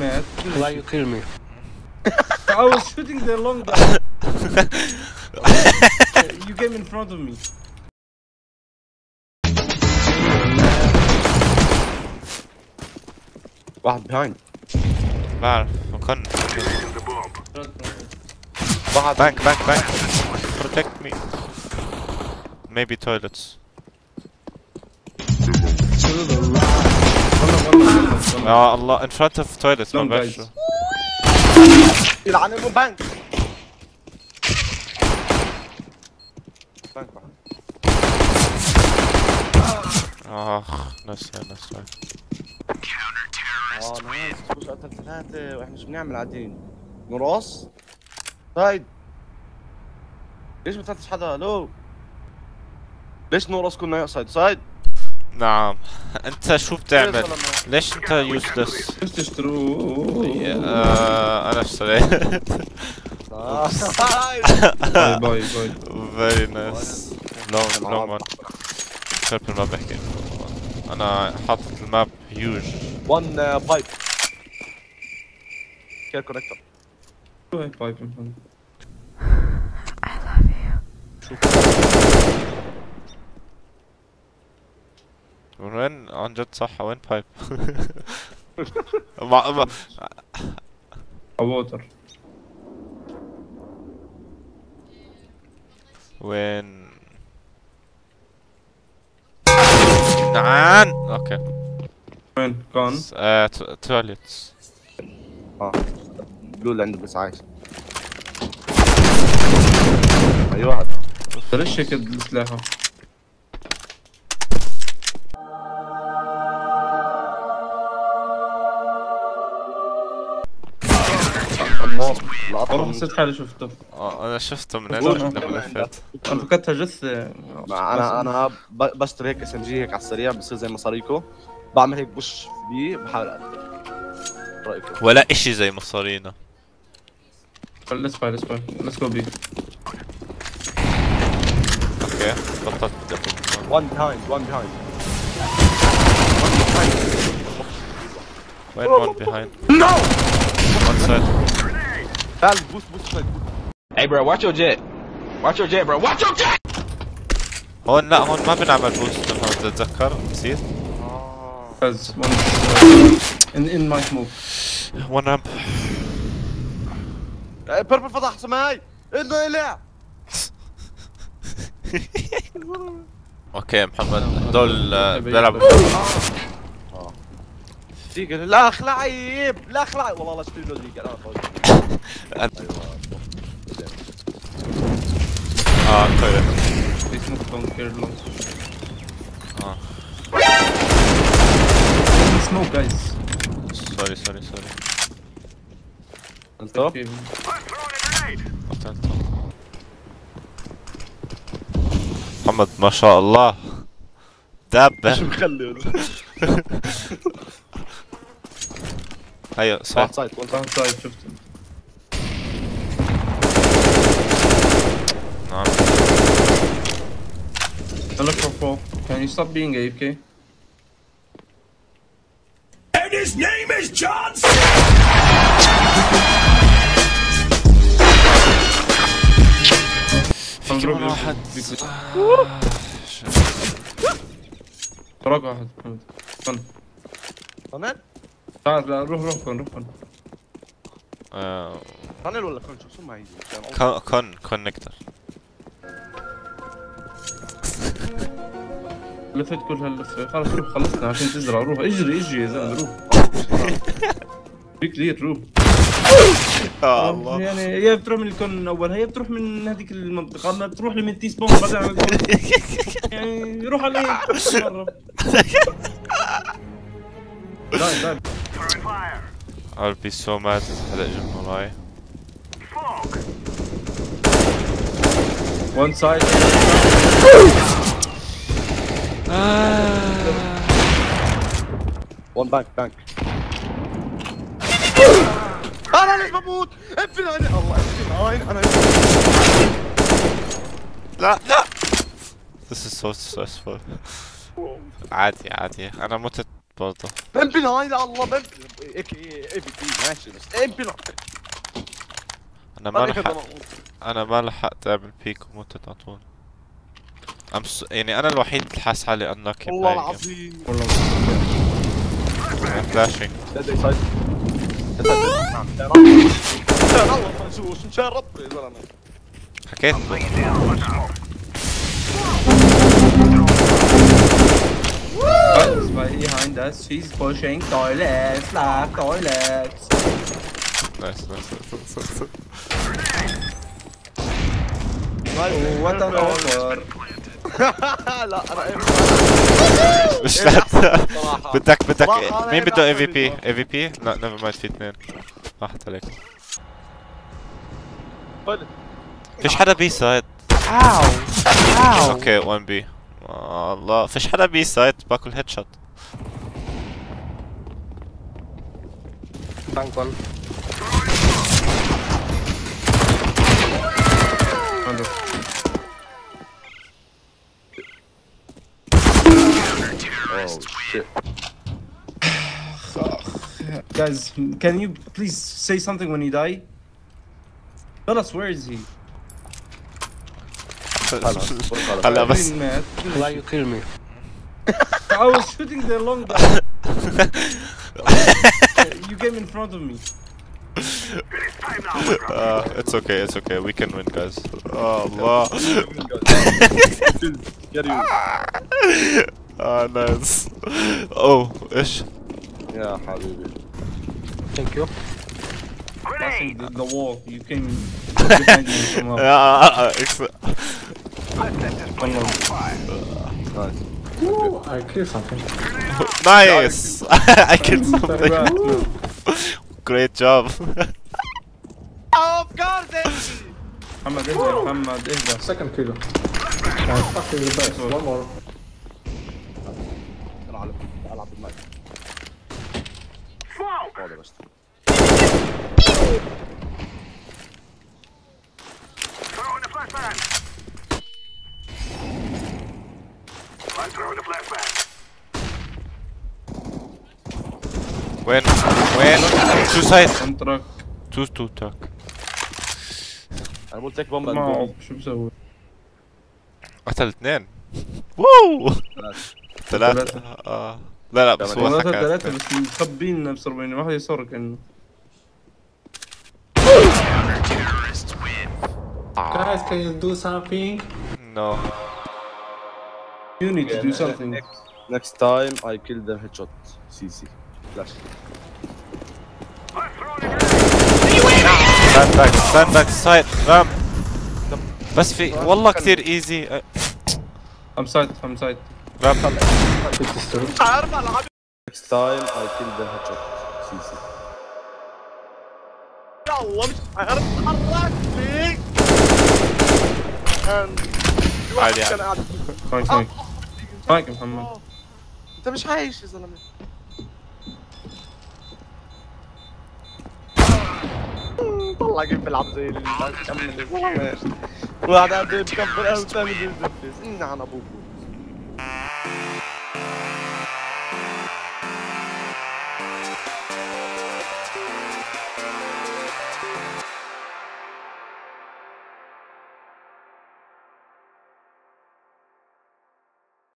man. Why you kill me? I was shooting the long guy. you came in front of me. واحد بيهايند بعرف مكن واحد بانك بانك بانك protect me maybe toilets يا الله in front of toilets ما بعرف يلعن ابو بانك بانك آخ ناس ناس آه مش قتل ثلاثة وإحنا شو بنعمل قاعدين؟ نراس؟ سايد ليش ما فتحتش حدا؟ ألو ليش نوراس كنا سايد سايد؟ نعم. أنت شو بتعمل؟ ليش أنت يوزلس ليش تشتروه؟ أنا اشتريت. باي باي باي. very nice. Long long one purple ما بحكي أنا حاطط الماب هيوج 1 بايب كير كونكتور باي باي باي. وين عن جد صح. وين بايب ما ما ووتر. وين؟ نعم أوكي وين؟ كان؟ آه تواليتس آه. اللي عنده بس عايش. أيوه. هذا ليش هيك؟ النار والله حسيت حالي شفته. آه أنا شفته من. هنا لما لفيت أنا فكرتها جثة. أنا أنا ب- بشتري هيك اس ام جي هيك على السريع بصير زي مصاريكو بعمل هيك بوش بيه بحاول اقتل رأيكم ولا إشي زي مصارينا Let's buy, let's buy. Let's go B. أوكي بطلت one behind one behind وين one behind no one side تعال boost boost side Hey, bro, watch your jet. Watch your jet, bro. Watch your jet. هون لا هون ما بنعمل boost هون تتذكر نسيت. Has one in in my smoke. وان رامب بيربل فضح سماي انه لا أوكي محمد هدول آه، دقيقة لا اخلعيب لا اخلعي والله لا اشتري له دقيقة أنا طول آه تويلت They smoke long, care long. آه Smoke guys. sorry sorry sorry. قتلته محمد ما شاء الله دابة شو مخلي هيا صح واحد سايد واحد واحد سايد شفته. نعم I look for four. Can you stop being AFK? And his name is John في كمان واحد وراك واحد محمد. فن. رنل تعال لا روح روح فن روح فن. آه، رنل ولا كون شو ما يجي كون كون كونكتر لفيت كل هاللفة. خلاص روح خلصنا عشان تزرع. روح اجري اجري يا زلمة روح. في كلير روح. يا يعني يا بتروح من الكون أول. هي بتروح من هذيك المنطقة. اما بتروح لمن تي سبون بعدين. يعني روح على مرة. داي داي I'll be so mad إذا هلا اجى من وراي one side وان بانك بانك انا ليش بموت؟ اقفل عيني الله اقفل عين انا لا لا This is so stressful عادي عادي انا متت برضه. بمبي هاي لا الله بمبي اي بي اي بي ماشي بس ام بي أنا ما لحق أنا ما لحقت أعمل بيك ومتت على طول I'm so... يعني أنا الوحيد اللي حاس حالي انلاكي والله العظيم. والله. فلاشينج سايد نعم الله منسوس مشرب يا زلمه حكيت. Guys, behind us, she's pushing toilets, like toilets. نايس نايس What an offer. لا انا مش لا صراحه بدك بدك صراحة أنا مين هيك بده اي أعمل في بي صراحة. اي في بي لا نيفر مايند في اثنين راحت عليك فيش حدا بي سايد اوكي 1 بي الله فيش حدا بي سايد باكل هيد شوت عنده. Oh shit. Guys, can you please say something when you die? Tell us where is he? Palabas. Why you kill me? I was shooting the long gun. you came in front of me. Uh, it's okay, it's okay. We can win, guys. Oh, wow. Ah, nice. Oh, ish. Yeah, Habibi. Thank you. Passing the, the wall, you came behind me from up. Ah, ah, ah, yeah, uh, uh, نايس Ooh, I killed something. نايس I killed something Congrats. great job اوف جارد محمد اهدى محمد اهدى. Second kill. Oh, fucking the best. One more. العب العب بالمايك هذا بس وين وين تو سايد تو تو تاك أنا قلت لك بومب شو بسوي؟ قتل اثنين واو ثلاثة. آه لا لا بس هو ثلاثة ثلاثة بس مخبين بصر بيني واحد يسر كأنه. Guys, can you do something? نو You need to do something. Next time I kill them headshot. CC. Flash. ستاند باك ستاند باك سايد رام بس في والله كثير ايزي I'm side, I'm side. رام is true. Next time I kill them headshot. CC. يلا مش عارف اتحرك ليه؟ عادي عادي يا محمد. انت مش عايش يا زلمة طلع جيم بيلعب زي وقعد بيكبر قوي بتعمل زي الزفت عن ابوكم